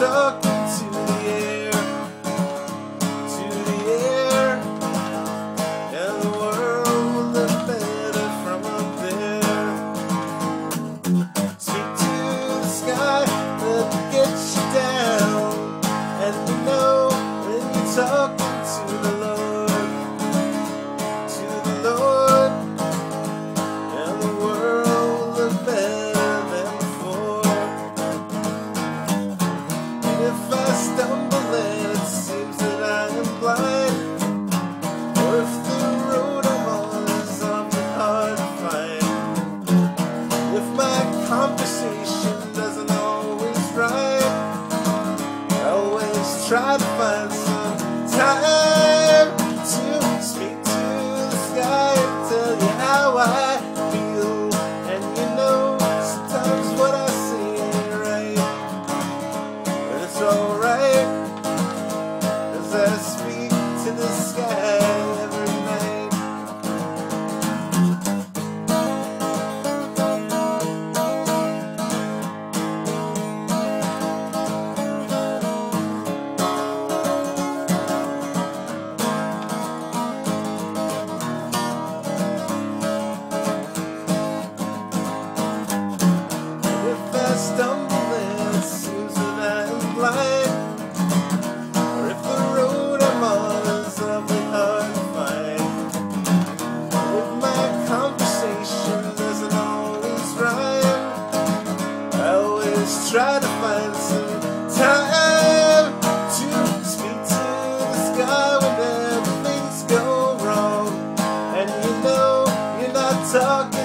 to the air, to the air, and the world will look better from up there. Speak to the sky, let it get you down, and you know when you're talking to the Lord, find some time to speak to the sky and tell you how I to find some time to speak to the sky whenever things go wrong, and you know you're not talking